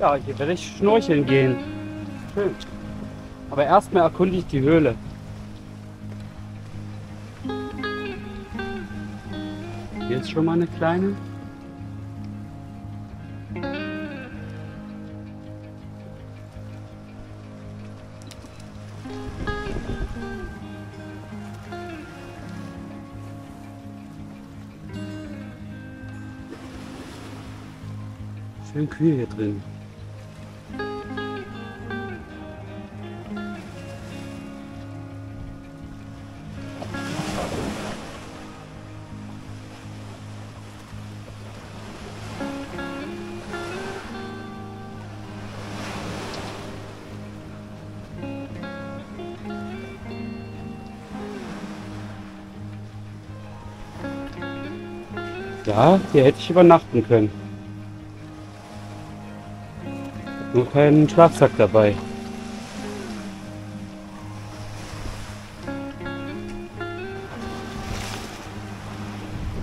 Ja, hier werde ich schnorcheln gehen. Schön. Aber erstmal erkunde ich die Höhle. Hier ist schon mal eine kleine. Schön kühl hier drin. Ja, hier hätte ich übernachten können. Nur keinen Schlafsack dabei.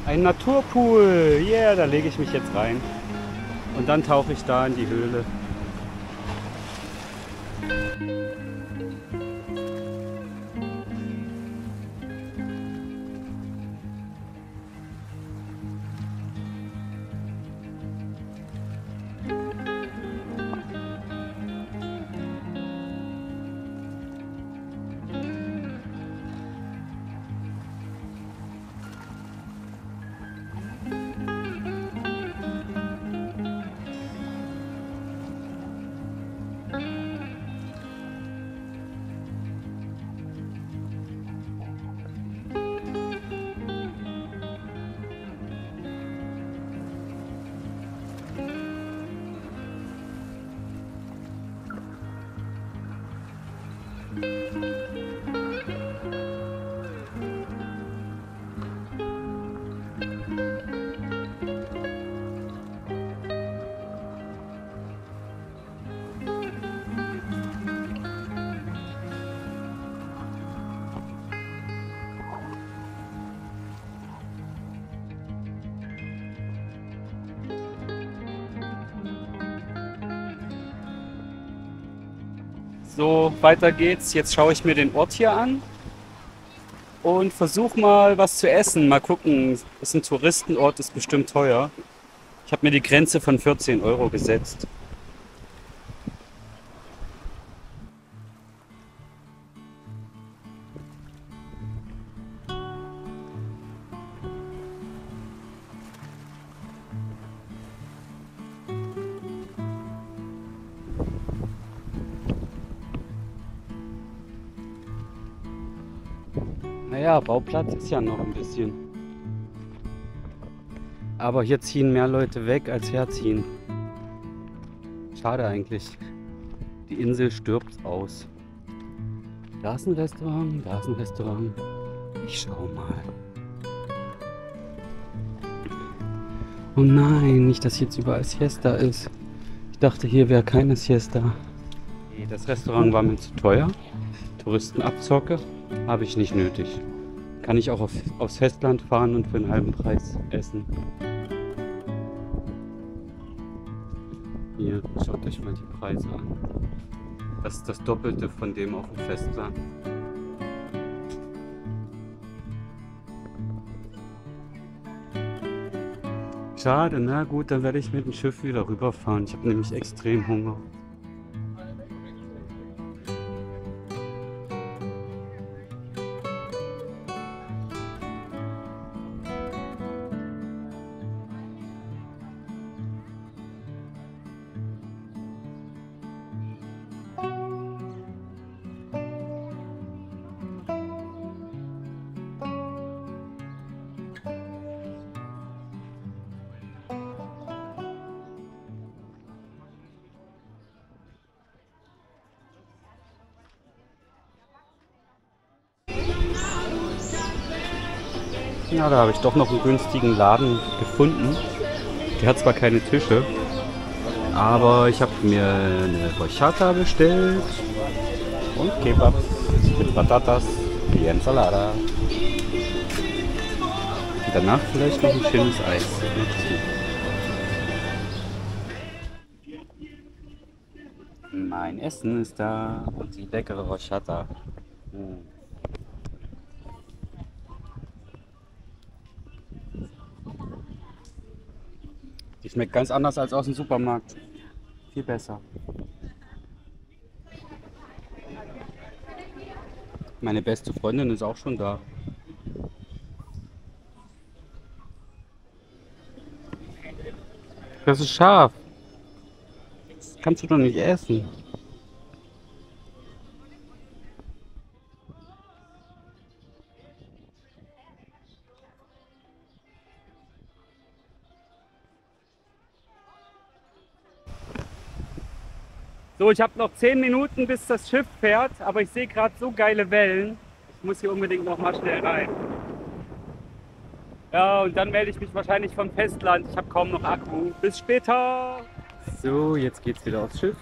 Ein Naturpool. Yeah, da lege ich mich jetzt rein. Und dann tauche ich da in die Höhle. So, weiter geht's. Jetzt schaue ich mir den Ort hier an und versuche mal was zu essen. Mal gucken. Ist ein Touristenort, ist bestimmt teuer. Ich habe mir die Grenze von 14 Euro gesetzt. Bauplatz ist ja noch ein bisschen. Aber hier ziehen mehr Leute weg, als herziehen. Schade eigentlich. Die Insel stirbt aus. Da ist ein Restaurant, da ist ein Restaurant. Ich schau mal. Oh nein, nicht, dass jetzt überall Siesta ist. Ich dachte, hier wäre keine Siesta. Das Restaurant war mir zu teuer. Touristenabzocke habe ich nicht nötig. Kann ich auch auf, aufs Festland fahren und für einen halben Preis essen. Hier, schaut euch mal die Preise an. Das ist das Doppelte von dem auf dem Festland. Schade, na gut, dann werde ich mit dem Schiff wieder rüberfahren. Ich habe nämlich extrem Hunger. Ja, da habe ich doch noch einen günstigen Laden gefunden. Der hat zwar keine Tische, aber ich habe mir eine Horchata bestellt und Kebabs mit Patatas, die Ensalada. Und danach vielleicht noch ein schönes Eis. Mein Essen ist da und die leckere Rochata. Hm. Schmeckt ganz anders als aus dem Supermarkt. Viel besser. Meine beste Freundin ist auch schon da. Das ist scharf. Das kannst du doch nicht essen. So, ich habe noch 10 Minuten, bis das Schiff fährt, aber ich sehe gerade so geile Wellen. Ich muss hier unbedingt noch mal schnell rein. Ja, und dann melde ich mich wahrscheinlich vom Festland. Ich habe kaum noch Akku. Bis später. So, jetzt geht's wieder aufs Schiff.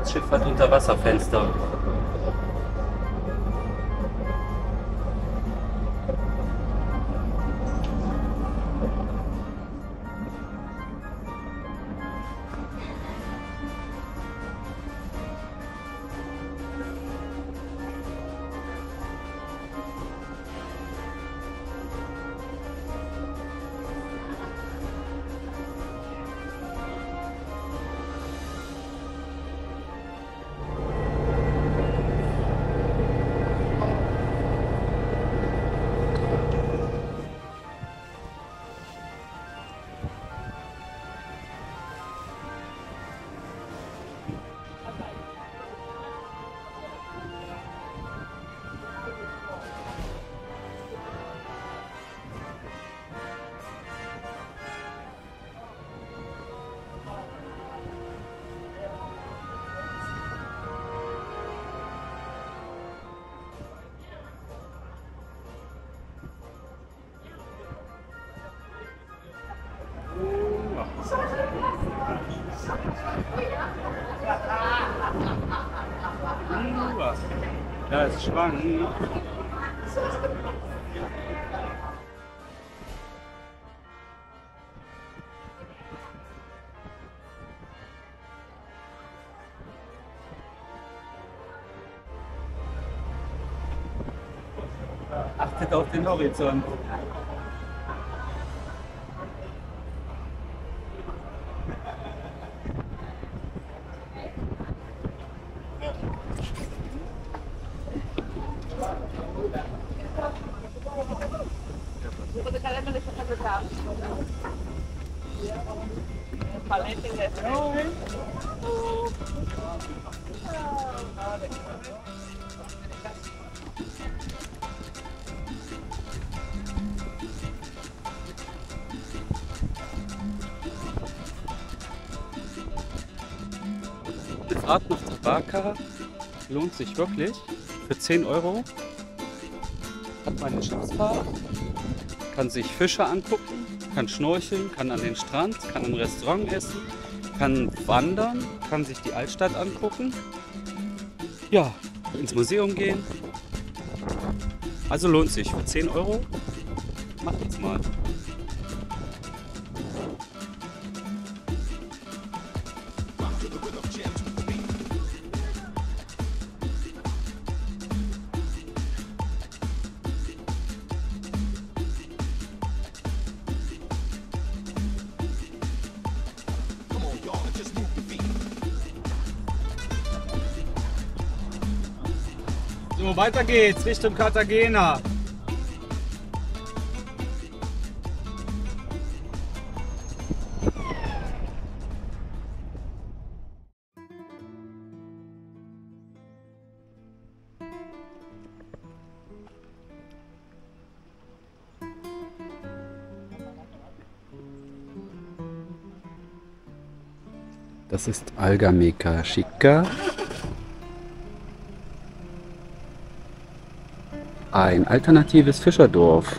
Das Schiff hat Unterwasserfenster. Da ist Schwang. Achtet auf den Horizont. Eine Fahrt nach Tabaka lohnt sich wirklich. Für 10 Euro hat man eine Schiffsfahrt, kann sich Fische angucken, kann schnorcheln, kann an den Strand, kann im Restaurant essen, kann wandern, kann sich die Altstadt angucken, ja, ins Museum gehen. Also lohnt sich. Für 10 Euro macht es mal. Weiter geht's Richtung Cartagena. Das ist Algameka Chica. Ein alternatives Fischerdorf.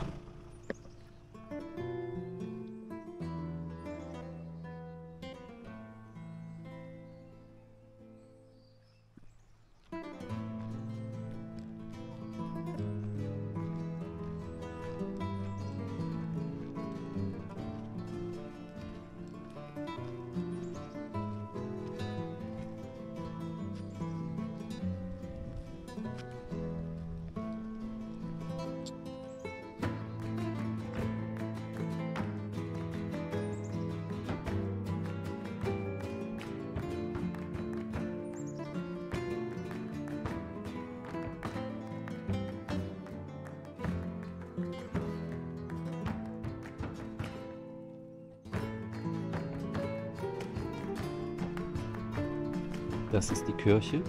Das ist die Kirche.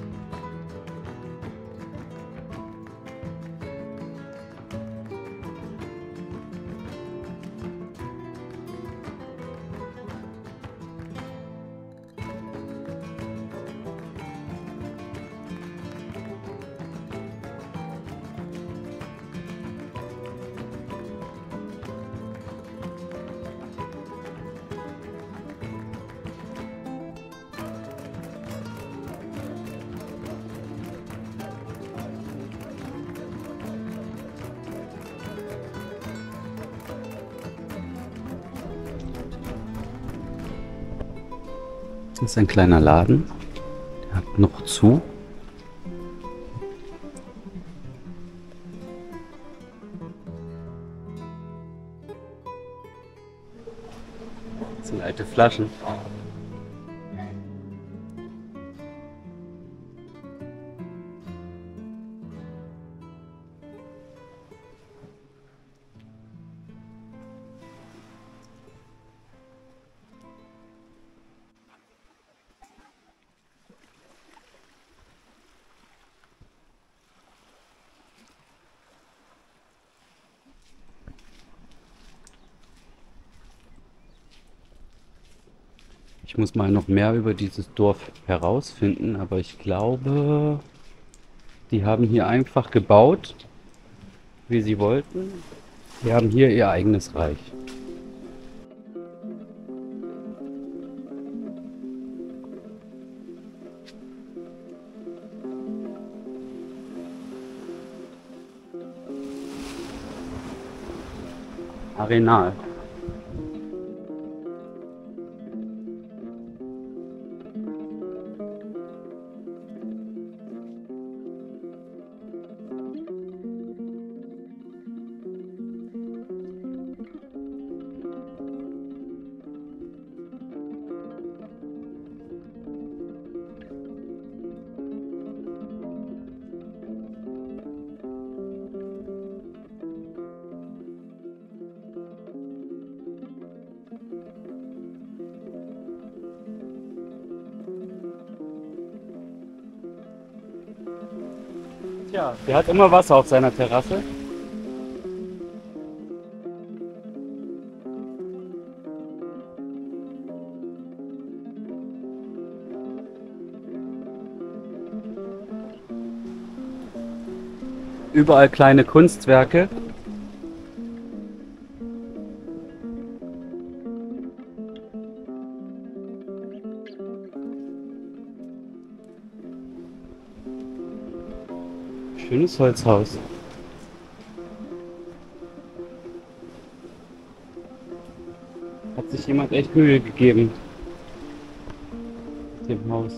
Das ist ein kleiner Laden. Der hat noch zu. Das sind alte Flaschen. Ich muss mal noch mehr über dieses Dorf herausfinden, aber ich glaube, die haben hier einfach gebaut, wie sie wollten. Die haben hier ihr eigenes Reich. Arenal. Tja, der hat immer Wasser auf seiner Terrasse. Überall kleine Kunstwerke. Schönes Holzhaus. Hat sich jemand echt Mühe gegeben. Dem Haus.